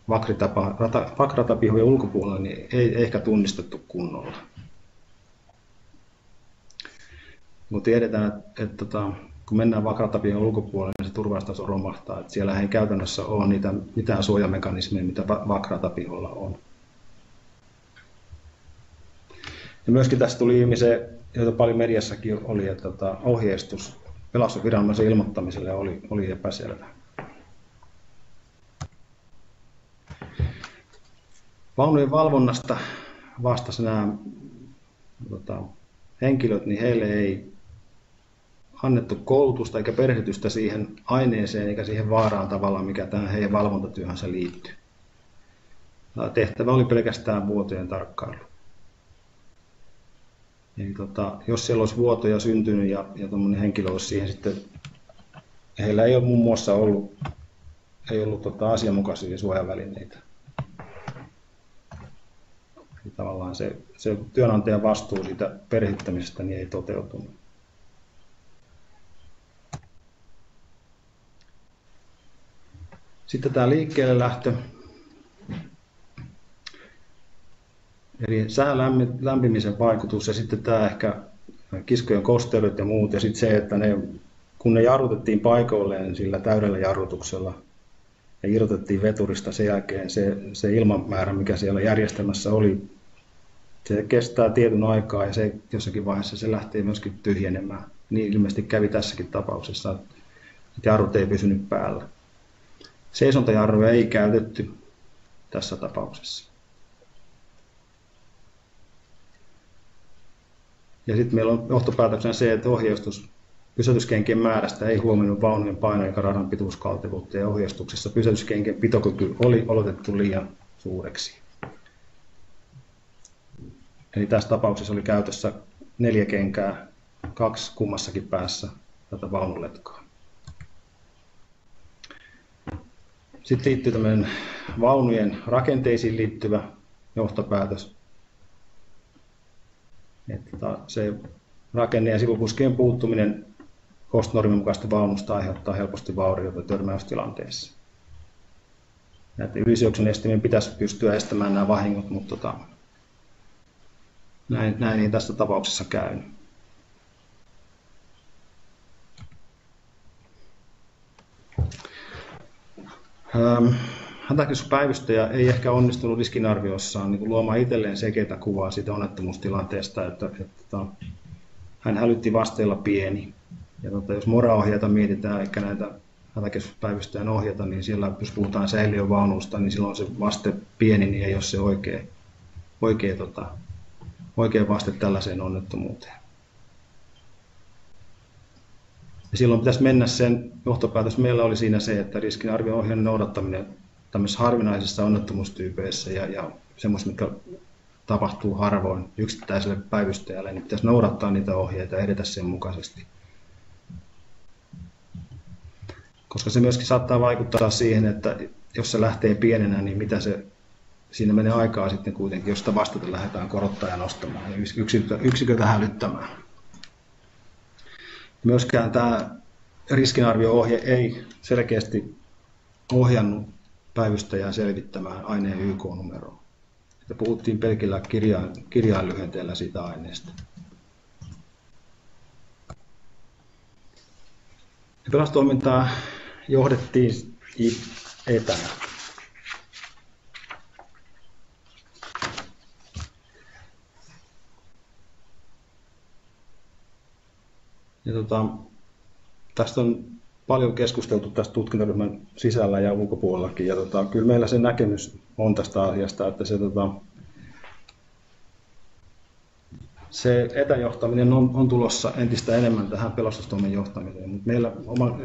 vakratapihojen ulkopuolella niin ei ehkä tunnistettu kunnolla. Mutta tiedetään, että, että, että tota, kun mennään vakratapion ulkopuolelle, niin se turvallisuustaso romahtaa. Että siellä ei käytännössä ole niitä, mitään suojamekanismeja, mitä vakratapiholla on. Ja myöskin tässä tuli ilmi se, jota paljon mediassakin oli, että tota, ohjeistus pelastusviranomaisen ilmoittamiselle oli, oli epäselvä. Vaunujen valvonnasta vastasi nämä tota, henkilöt, niin heille ei annettu koulutusta eikä perehdytystä siihen aineeseen eikä siihen vaaraan tavallaan, mikä tähän heidän valvontatyöhönsä liittyy. Tehtävä oli pelkästään vuotojen tarkkailu. Eli tota, jos siellä olisi vuotoja syntynyt ja, ja henkilö olisi siihen sitten, heillä ei ole muun muassa ollut, ei ollut tota, asianmukaisia suojavälineitä. Eli tavallaan se, se työnantajan vastuu siitä perhittämisestä niin ei toteutunut. Sitten tämä liikkeelle lähtö. Eli sään lämpimisen vaikutus ja sitten tämä ehkä kiskojen kosteudet ja muut. Ja sitten se, että ne, kun ne jarrutettiin paikoilleen sillä täydellä jarrutuksella ja irrotettiin veturista sen jälkeen se, se ilmamäärä, mikä siellä järjestelmässä oli, se kestää tietyn aikaa ja se jossakin vaiheessa se lähtee myöskin tyhjenemään. Niin ilmeisesti kävi tässäkin tapauksessa, että jarrut ei pysynyt päällä. Seisontajarruja ei käytetty tässä tapauksessa. Ja sitten meillä on johtopäätöksenä se, että ohjeistus pysäytyskenkien määrästä ei huomioinut vaunujen paino eikä radan pituuskaltevuutta ja ohjeistuksessa pysäytyskenkien pitokyky oli oletettu liian suureksi. Eli tässä tapauksessa oli käytössä neljä kenkää, kaksi kummassakin päässä tätä vaunuletkaa. Sitten liittyy tämmöinen vaunujen rakenteisiin liittyvä johtopäätös. Että tota, se rakenne- ja sivupuskien puuttuminen kostnormin mukaista vaunusta aiheuttaa helposti vaurioita törmäystilanteessa. Näiden ylisyöksyn estimien pitäisi pystyä estämään nämä vahingot, mutta tota, näin, näin ei tässä tapauksessa käynyt. Ähm, hätäkeskuspäivystäjä ei ehkä onnistunut riskinarviossaan niin luomaan itselleen sekeitä kuvaa siitä onnettomuustilanteesta, että, että, hän hälytti vasteilla pieni. Ja tota, jos moraohjeita mietitään, eli näitä hätäkeskuspäivystäjän ohjata, niin siellä jos puhutaan säiliövaunusta, niin silloin se vaste pieni niin ei ole se oikea, oikea, tota, oikea vaste tällaiseen onnettomuuteen. Ja silloin pitäisi mennä sen johtopäätös. Meillä oli siinä se, että riskinarvion ohjeen noudattaminen tämmöisissä harvinaisissa onnettomuustyypeissä ja, ja semmoista, mikä tapahtuu harvoin yksittäiselle päivystäjälle, niin pitäisi noudattaa niitä ohjeita ja edetä sen mukaisesti. koska se myöskin saattaa vaikuttaa siihen, että jos se lähtee pienenä, niin mitä se, siinä menee aikaa sitten kuitenkin, jos sitä vastata lähdetään korottaa ja nostamaan ja yksikötä hälyttämään. Myöskään tämä riskinarvio-ohje ei selkeästi ohjannut päivystäjää selvittämään aineen YK-numeroa. Että puhuttiin pelkillä kirjain, kirjainlyhenteellä siitä aineesta. Pelastustoimintaa johdettiin etänä. Ja tota, tästä on paljon keskusteltu tästä tutkintaryhmän sisällä ja ulkopuolellakin. Ja tota, kyllä meillä se näkemys on tästä asiasta, että se, tota, se etäjohtaminen on, on tulossa entistä enemmän tähän pelastustoimen johtamiseen. Mutta meillä oma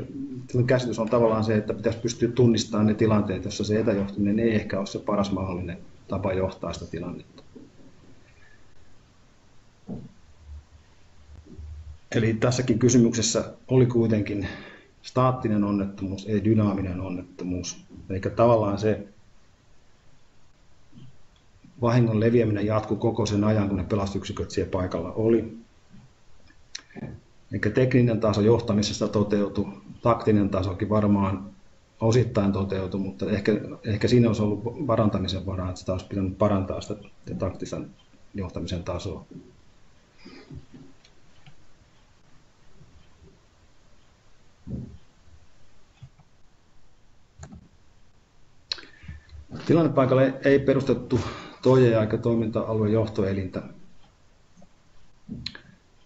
käsitys on tavallaan se, että pitäisi pystyä tunnistamaan ne tilanteet, joissa se etäjohtaminen ei ehkä ole se paras mahdollinen tapa johtaa sitä tilannetta. Eli tässäkin kysymyksessä oli kuitenkin staattinen onnettomuus, ei dynaaminen onnettomuus. Eli tavallaan se vahingon leviäminen jatkuu koko sen ajan, kun ne pelastusyksiköt siellä paikalla oli. Eli tekninen taso johtamisesta toteutui, taktinen tasokin varmaan osittain toteutui, mutta ehkä, ehkä siinä olisi ollut parantamisen varaa, että sitä olisi pitänyt parantaa sitä taktisen johtamisen tasoa. Tilannepaikalle ei perustettu toje- eikä toiminta-alueen johtoelintä,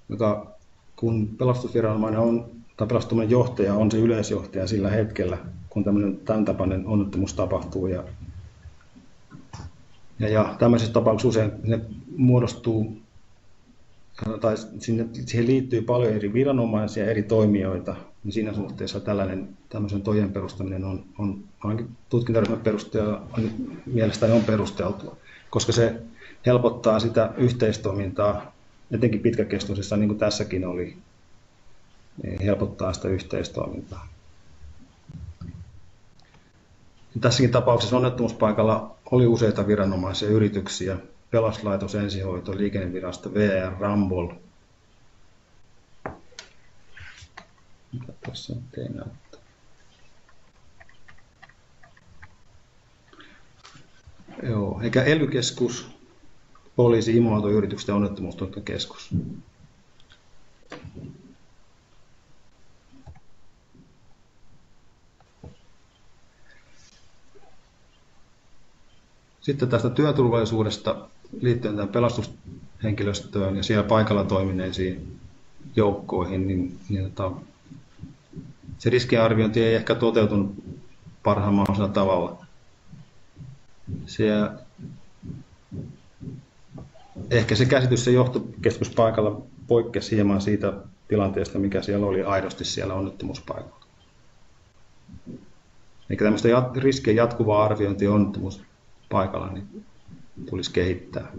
joka kun pelastusviranomainen on, tai pelastuminen johtaja on se yleisjohtaja sillä hetkellä, kun tämmöinen tämän tapainen onnettomuus tapahtuu. Ja, ja, ja tämmöisissä tapauksissa usein ne muodostuu, tai sinne, siihen liittyy paljon eri viranomaisia, eri toimijoita, niin siinä suhteessa tällainen tämmöisen tojen perustaminen on, on ainakin tutkintaryhmän perusteella on, mielestäni on perusteltua, koska se helpottaa sitä yhteistoimintaa, etenkin pitkäkestoisessa, niin kuin tässäkin oli, niin helpottaa sitä yhteistoimintaa. Tässäkin tapauksessa onnettomuuspaikalla oli useita viranomaisia yrityksiä, pelastuslaitos, ensihoito, liikennevirasto, VR, Rambol, Mitä tässä on ei näyttää? Joo, eikä elykeskus, poliisi, imoloitoyritykset ja onnettomuustutkintakeskus. Sitten tästä työturvallisuudesta liittyen tähän pelastushenkilöstöön ja siellä paikalla toimineisiin joukkoihin, niin, niin tota, se riskiarviointi ei ehkä toteutunut parhaimmalla tavalla. Se, ehkä se käsitys se johtokeskuspaikalla poikkesi hieman siitä tilanteesta, mikä siellä oli aidosti siellä onnettomuuspaikalla. Eikä tämmöistä jat- riskien jatkuvaa arviointia onnettomuuspaikalla niin tulisi kehittää.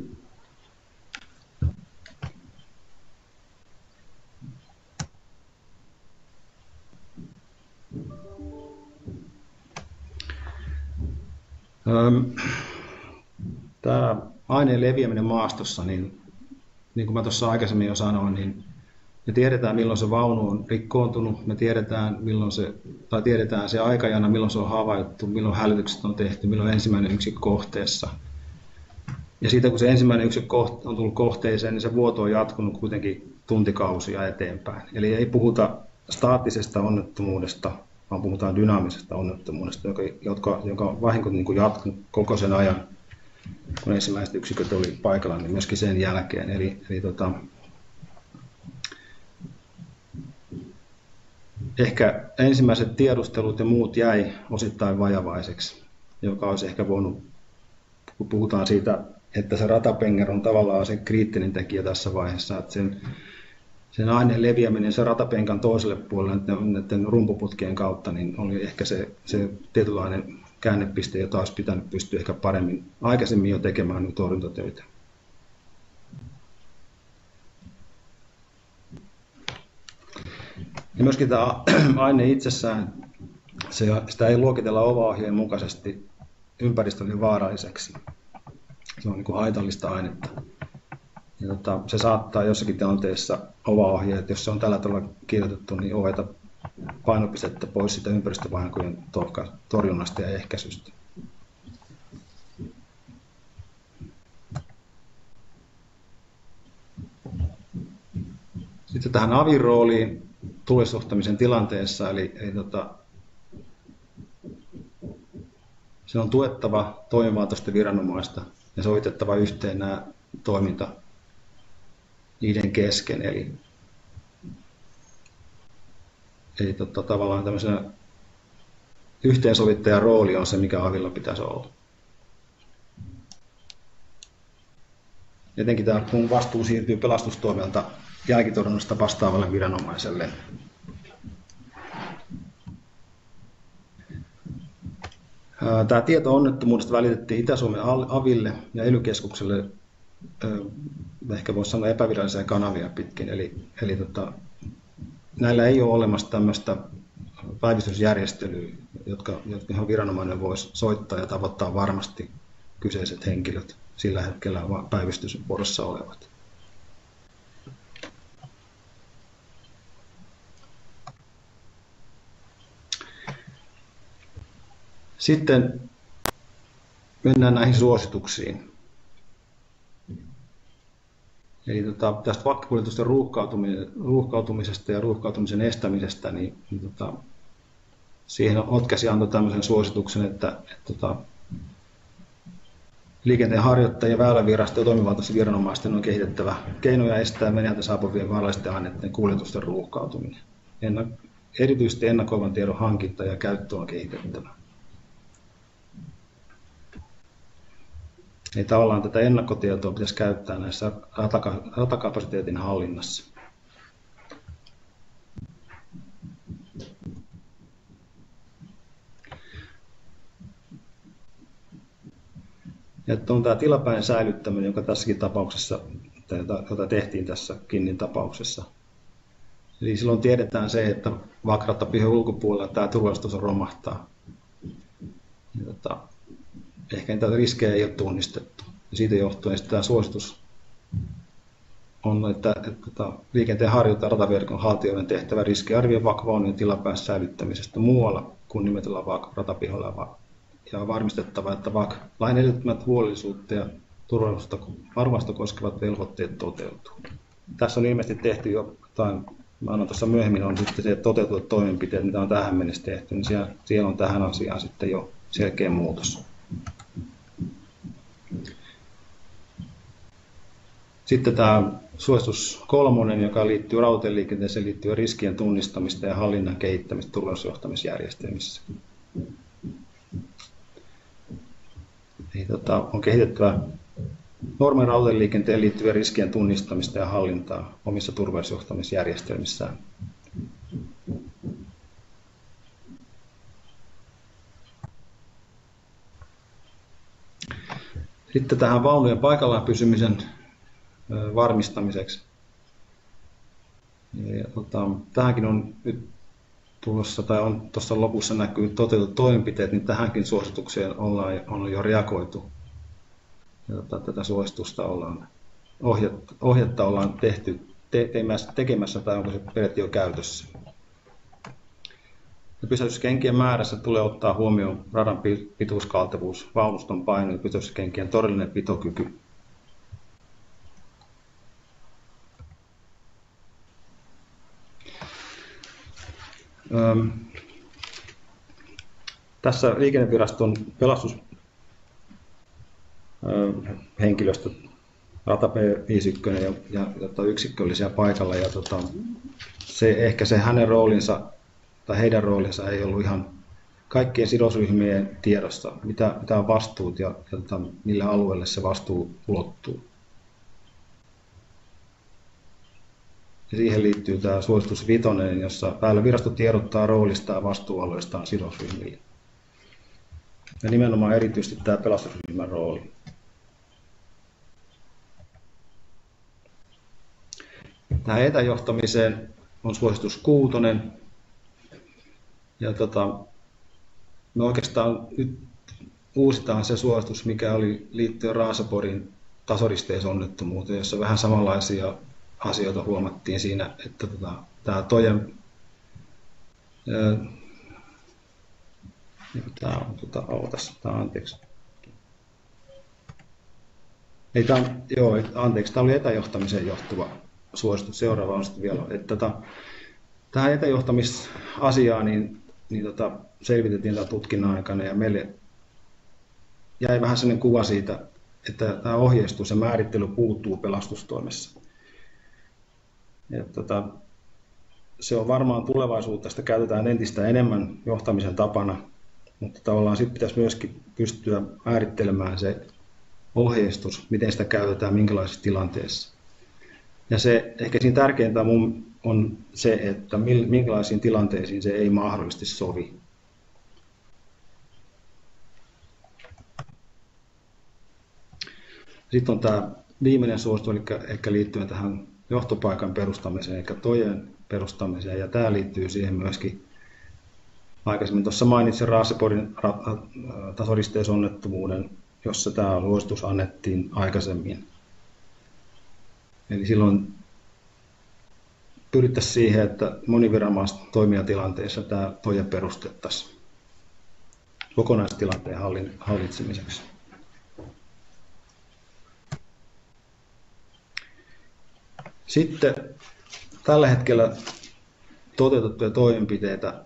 Tämä aineen leviäminen maastossa, niin, niin kuin mä tuossa aikaisemmin jo sanoin, niin me tiedetään milloin se vaunu on rikkoontunut, me tiedetään milloin se, tai tiedetään se aikajana, milloin se on havaittu, milloin hälytykset on tehty, milloin ensimmäinen yksikkö kohteessa. Ja siitä kun se ensimmäinen yksikkö on tullut kohteeseen, niin se vuoto on jatkunut kuitenkin tuntikausia eteenpäin. Eli ei puhuta staattisesta onnettomuudesta, vaan puhutaan dynaamisesta onnettomuudesta, joka, jotka, joka vahinko niin jatkuu koko sen ajan, kun ensimmäiset yksiköt oli paikalla, niin myöskin sen jälkeen. Eli, eli tota, ehkä ensimmäiset tiedustelut ja muut jäi osittain vajavaiseksi, joka olisi ehkä voinut, kun puhutaan siitä, että se ratapenger on tavallaan se kriittinen tekijä tässä vaiheessa, että sen sen aineen leviäminen se ratapenkan toiselle puolelle näiden rumpuputkien kautta, niin oli ehkä se, se tietynlainen käännepiste, jota olisi pitänyt pystyä ehkä paremmin aikaisemmin jo tekemään niin torjuntatöitä. Ja myöskin tämä aine itsessään, se, sitä ei luokitella OVA-ohjeen mukaisesti ympäristölle vaaralliseksi. Se on niin kuin haitallista ainetta. Ja tota, se saattaa jossakin tilanteessa OVA-ohjeet, jos se on tällä tavalla kirjoitettu, niin ohjata painopistettä pois sitä ympäristövahinkojen torjunnasta ja ehkäisystä. Sitten tähän avirooliin tulesjohtamisen tilanteessa, eli, eli tota, se on tuettava toimivaltaista viranomaista ja sovitettava yhteen nämä toiminta niiden kesken. Eli, eli tota, tavallaan tämmöisenä yhteensovittajan rooli on se, mikä avilla pitäisi olla. Etenkin tämä, kun vastuu siirtyy pelastustoimelta jälkitorjunnasta vastaavalle viranomaiselle. Tämä tieto onnettomuudesta välitettiin Itä-Suomen aville ja ely ehkä voisi sanoa epävirallisia kanavia pitkin. Eli, eli tota, näillä ei ole olemassa tämmöistä päivystysjärjestelyä, jotka, jotka viranomainen voisi soittaa ja tavoittaa varmasti kyseiset henkilöt sillä hetkellä päivystysvuorossa olevat. Sitten mennään näihin suosituksiin. Eli tota, tästä vakkakuljetusten ruuhkautumisesta ja ruuhkautumisen estämisestä, niin, niin tota, siihen Otkäsi antoi tämmöisen suosituksen, että, että tota, liikenteen harjoittajien, väylävirasto ja toimivaltaisten viranomaisten on kehitettävä keinoja estää Venäjältä saapuvien vaarallisten aineiden kuljetusten ruuhkautuminen. Ennak- erityisesti ennakoivan tiedon hankinta ja käyttö on kehitettävä. Eli tavallaan tätä ennakkotietoa pitäisi käyttää näissä ratakapasiteetin hallinnassa. Ja on tämä tilapäinen säilyttäminen, joka tässäkin tapauksessa, jota, tehtiin tässä Kinnin tapauksessa. Eli silloin tiedetään se, että vakrattapihan ulkopuolella tämä turvallisuus romahtaa. Ja tota, ehkä niitä riskejä ei ole tunnistettu. Ja siitä johtuen tämä suositus on, että, että, että tota, liikenteen harjoittaja rataverkon haltijoiden tehtävä riskiarvio vakvauden ja tilapäin säilyttämisestä muualla kuin nimetellä VAK ratapihalla ja on varmistettava, että VAK lain edellyttämät huolellisuutta ja turvallisuutta varmasta koskevat velvoitteet toteutuu. Tässä on ilmeisesti tehty jo jotain, mä annan tuossa myöhemmin, on sitten se toteutetut toimenpiteet, mitä on tähän mennessä tehty, niin siellä, siellä on tähän asiaan sitten jo selkeä muutos. Sitten tämä suositus kolmonen, joka liittyy rauteliikenteeseen, liittyy riskien tunnistamista ja hallinnan kehittämistä turvallisuusjohtamisjärjestelmissä. Eli tota, on kehitettävä normin rauteliikenteen liittyvien riskien tunnistamista ja hallintaa omissa turvallisuusjohtamisjärjestelmissään. Sitten tähän vaunujen paikallaan pysymisen varmistamiseksi. Ja, tota, tähänkin on nyt tulossa, tai on tuossa lopussa näkyy toteutetut toimenpiteet, niin tähänkin suositukseen ollaan, on jo reagoitu. Ja, tota, tätä suositusta ollaan, ohjetta, ohjetta ollaan tehty, tekemässä, tekemässä tai onko se peräti jo käytössä. Ja pysähdyskenkien määrässä tulee ottaa huomioon radan pituuskaltevuus, vaunuston paino ja pysähdyskenkien todellinen pitokyky. Öm, tässä liikenneviraston pelastushenkilöstö Rata P51 ja, ja, ja yksikköllisiä paikalla ja tota, se, ehkä se hänen roolinsa tai heidän roolinsa ei ollut ihan kaikkien sidosryhmien tiedossa, mitä, mitä on vastuut ja, ja tota, millä alueelle se vastuu ulottuu. Ja siihen liittyy tämä suositus vitonen, jossa virasto tiedottaa roolista ja vastuualueistaan sidosryhmille. Ja nimenomaan erityisesti tämä pelastusryhmän rooli. Tähän etäjohtamiseen on suositus kuutonen, ja tota, me oikeastaan nyt uusitaan se suositus, mikä oli liittyen Raasaporin tasoristeisonnettomuuteen, jossa vähän samanlaisia asioita huomattiin siinä, että tota, tämä tojen Tämä on tuota, ootas, tämä anteeksi. Ei, tämä on, joo, anteeksi, tämä oli etäjohtamiseen johtuva suositus. Seuraava on sitten vielä, että tota, tähän etäjohtamisasiaan niin, niin tota, selvitettiin tämän tutkinnan aikana ja meille jäi vähän sellainen kuva siitä, että tämä ohjeistus ja määrittely puuttuu pelastustoimessa. Ja, tota, se on varmaan tulevaisuutta, sitä käytetään entistä enemmän johtamisen tapana, mutta tavallaan sitten pitäisi myöskin pystyä määrittelemään se ohjeistus, miten sitä käytetään minkälaisissa tilanteissa. Ja se ehkä siinä tärkeintä mun on se, että minkälaisiin tilanteisiin se ei mahdollisesti sovi. Sitten on tämä viimeinen suositus, eli ehkä liittyen tähän johtopaikan perustamiseen, eli tojen perustamiseen, ja tämä liittyy siihen myöskin aikaisemmin tuossa mainitsin Raaseporin tasoristeisonnettomuuden, jossa tämä suositus annettiin aikaisemmin. Eli silloin pyrittäisiin siihen, että moniviranomaistoimijatilanteessa tämä toja perustettaisiin kokonaistilanteen hallitsemiseksi. Sitten tällä hetkellä toteutettuja toimenpiteitä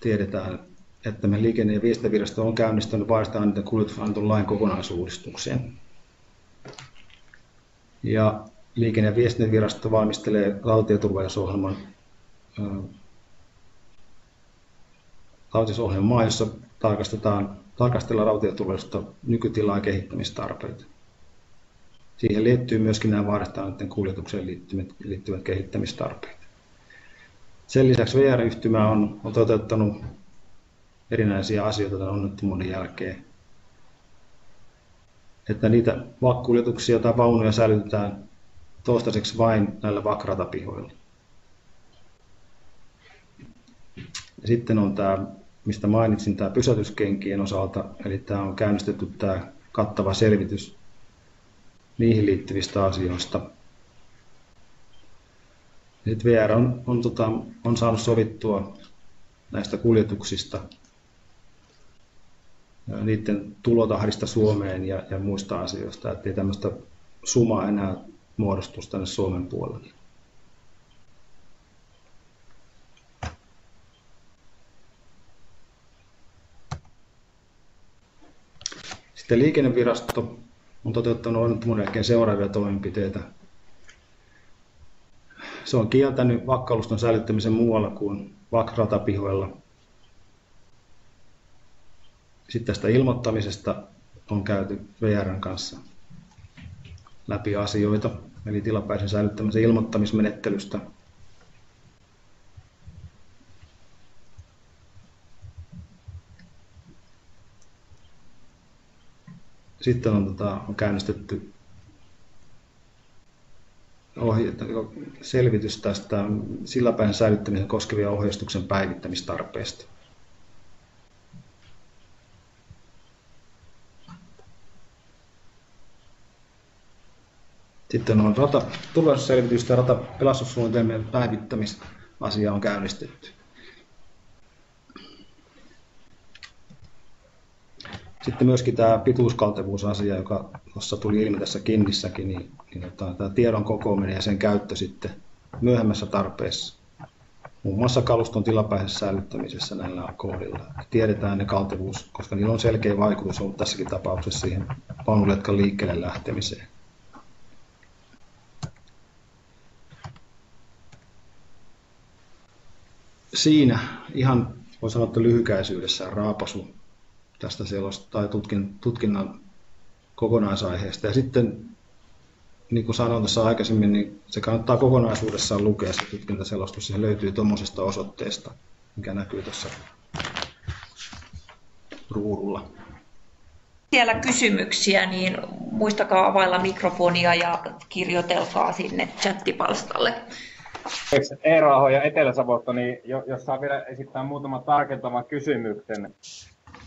tiedetään, että me liikenne- ja viestintävirasto on käynnistänyt vaihtaa niiden kuljetusannetun lain kokonaisuudistuksen. Ja liikenne- ja viestintävirasto valmistelee rautatieturvallisuusohjelman rautatieohjelmaa, jossa tarkastetaan, tarkastellaan rautatieturvallisuutta nykytilaa ja kehittämistarpeita. Siihen liittyy myöskin nämä vaihdetaan kuljetukseen liittyvät, liittyvät kehittämistarpeet. Sen lisäksi VR-yhtymä on, on toteuttanut erinäisiä asioita tämän onnettomuuden jälkeen. Että niitä vakkuljetuksia tai vaunuja säilytetään toistaiseksi vain näillä vakratapihoilla. Sitten on tämä, mistä mainitsin, tämä pysäytyskenkien osalta, eli tämä on käynnistetty tämä kattava selvitys niihin liittyvistä asioista. Nyt VR on, on, tota, on saanut sovittua näistä kuljetuksista, niiden tulotahdista Suomeen ja, ja muista asioista, ettei tämmöistä sumaa enää muodostu tänne Suomen puolelle. Sitten liikennevirasto on toteuttanut onnettomuuden jälkeen seuraavia toimenpiteitä se on kieltänyt vakkaluston säilyttämisen muualla kuin vakratapihoilla. Sitten tästä ilmoittamisesta on käyty VRn kanssa läpi asioita, eli tilapäisen säilyttämisen ilmoittamismenettelystä. Sitten on, tota, on käynnistetty ohje, selvitys tästä sillapäin säilyttämisen koskevia ohjeistuksen päivittämistarpeesta. Sitten on rata, turvallisuusselvitystä ja rata pelastussuunnitelmien päivittämisasia on käynnistetty. Sitten myöskin tämä pituuskaltevuusasia, joka tuossa tuli ilmi tässä Kinnissäkin, niin, niin tota, tämä tiedon kokoaminen ja sen käyttö sitten myöhemmässä tarpeessa. Muun muassa kaluston tilapäisessä säilyttämisessä näillä kohdilla. Tiedetään ne kaltevuus, koska niillä on selkeä vaikutus ollut tässäkin tapauksessa siihen vaunuletkan liikkeelle lähtemiseen. Siinä ihan voi sanoa, että lyhykäisyydessään raapasu tästä selosta tai tutkin, tutkinnan kokonaisaiheesta. Ja sitten, niin kuin sanoin tuossa aikaisemmin, niin se kannattaa kokonaisuudessaan lukea se tutkintaselostus. Se löytyy tuommoisesta osoitteesta, mikä näkyy tuossa ruudulla. Siellä kysymyksiä, niin muistakaa availla mikrofonia ja kirjoitelkaa sinne chattipalstalle. Eero Aho ja Etelä-Savosta, niin jos saa vielä esittää muutaman tarkentavan kysymyksen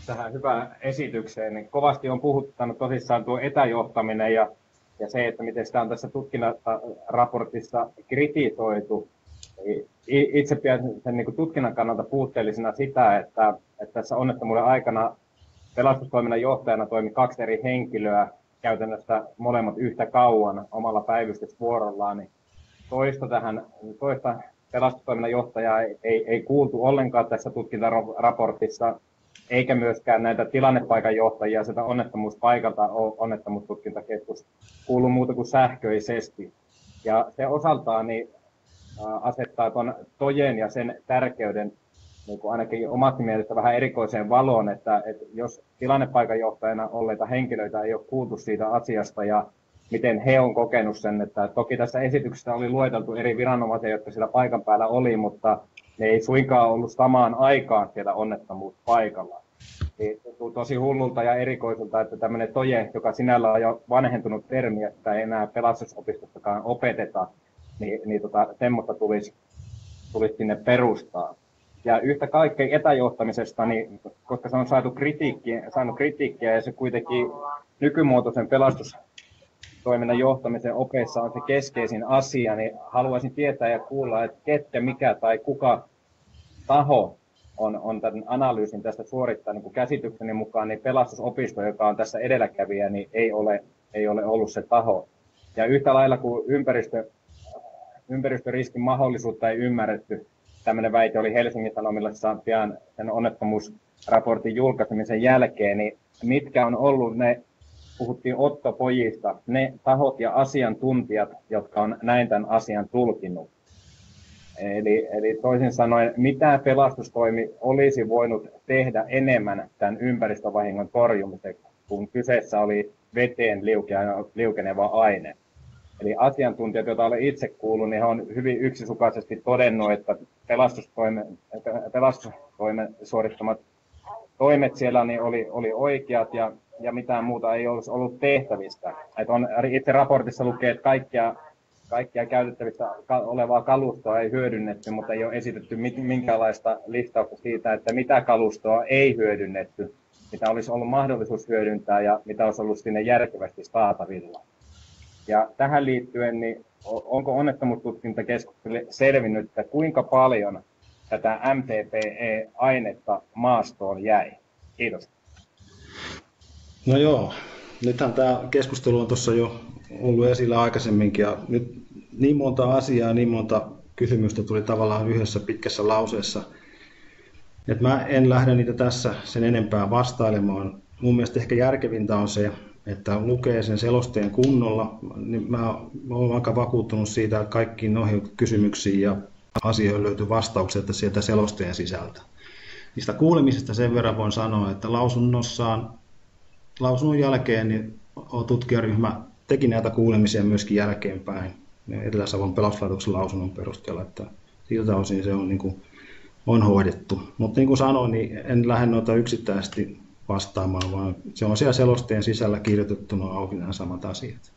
tähän hyvään esitykseen, niin kovasti on puhuttanut tosissaan tuo etäjohtaminen ja, ja se, että miten sitä on tässä tutkinnaraportissa kritisoitu. Itse pidän sen niin tutkinnan kannalta puutteellisena sitä, että, että tässä onnettomuuden aikana pelastustoiminnan johtajana toimi kaksi eri henkilöä, käytännössä molemmat yhtä kauan omalla päivystysvuorollaan, niin toista tähän, toista pelastustoiminnan johtajaa ei, ei, ei kuultu ollenkaan tässä tutkintaraportissa, eikä myöskään näitä tilannepaikan johtajia sitä onnettomuuspaikalta onnettomuustutkintakeskus kuulu muuta kuin sähköisesti. Ja se osaltaan niin, asettaa tuon tojen ja sen tärkeyden niin kuin ainakin omasta mielestä vähän erikoiseen valoon, että, että jos tilannepaikan johtajana olleita henkilöitä ei ole kuultu siitä asiasta ja miten he on kokenut sen, että toki tässä esityksessä oli lueteltu eri viranomaisia, jotka siellä paikan päällä oli, mutta ne ei suinkaan ollut samaan aikaan siellä onnettomuuspaikalla. Niin tuntuu tosi hullulta ja erikoiselta, että tämmöinen toje, joka sinällä on jo vanhentunut termi, että ei enää pelastusopistossakaan opeteta, niin, niin tota, semmoista tulisi, tulisi sinne perustaa. Ja yhtä kaikkea etäjohtamisesta, niin, koska se on saatu kritiikkiä, saanut kritiikkiä ja se kuitenkin nykymuotoisen pelastustoiminnan johtamisen opeissa on se keskeisin asia, niin haluaisin tietää ja kuulla, että ketkä, mikä tai kuka taho on, on tämän analyysin tästä suorittanut. Niin käsitykseni mukaan niin pelastusopisto, joka on tässä edelläkävijä, niin ei ole, ei ole ollut se taho. Ja yhtä lailla kuin ympäristö, ympäristöriskin mahdollisuutta ei ymmärretty, tämmöinen väite oli Helsingin Sanomilla pian sen onnettomuusraportin julkaisemisen jälkeen, niin mitkä on ollut ne, puhuttiin Otto Pojista, ne tahot ja asiantuntijat, jotka on näin tämän asian tulkinnut. Eli, eli toisin sanoen, mitä pelastustoimi olisi voinut tehdä enemmän tämän ympäristövahingon torjumiseksi, kun kyseessä oli veteen liukeneva aine. Eli asiantuntijat, joita olen itse kuullut, niin he on hyvin yksisukaisesti todennut, että pelastustoimen, pelastustoimen suorittamat toimet siellä niin oli, oli oikeat ja, ja mitään muuta ei olisi ollut tehtävistä. Että on, itse raportissa lukee, että kaikkia, kaikkia käytettävissä olevaa kalustoa ei hyödynnetty, mutta ei ole esitetty minkäänlaista listausta siitä, että mitä kalustoa ei hyödynnetty, mitä olisi ollut mahdollisuus hyödyntää ja mitä olisi ollut sinne järkevästi saatavilla. Ja tähän liittyen, niin onko onnettomuustutkintakeskukselle selvinnyt, että kuinka paljon tätä MTPE-ainetta maastoon jäi? Kiitos. No joo, nythän tämä keskustelu on tuossa jo ollut esillä aikaisemminkin ja nyt niin monta asiaa, niin monta kysymystä tuli tavallaan yhdessä pitkässä lauseessa, että mä en lähde niitä tässä sen enempää vastailemaan. Mun mielestä ehkä järkevintä on se, että lukee sen selosteen kunnolla, niin mä olen aika vakuuttunut siitä, että kaikkiin noihin kysymyksiin ja asioihin löytyy vastaukset sieltä selosteen sisältä. Niistä kuulemisesta sen verran voin sanoa, että lausunnossaan, lausunnon jälkeen niin tutkijaryhmä teki näitä kuulemisia myöskin jälkeenpäin Etelä-Savon pelastuslaitoksen lausunnon perusteella, että siltä osin se on, niin kuin, on hoidettu. Mutta niin kuin sanoin, niin en lähde noita yksittäisesti vastaamaan, vaan se on siellä selosteen sisällä kirjoitettuna auki nämä samat asiat.